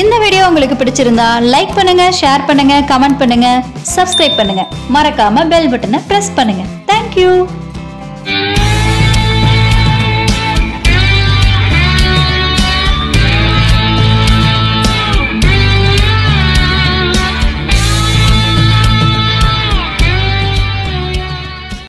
இந்த வீடியோ உங்களுக்கு பிடிச்சிருந்தா லைக் பண்ணுங்க ஷேர் பண்ணுங்க கமெண்ட் பண்ணுங்க சப்ஸ்கிரைப் பண்ணுங்க. மறக்காம பெல் பட்டனை பிரஸ் பண்ணுங்க. தேங்க்யூ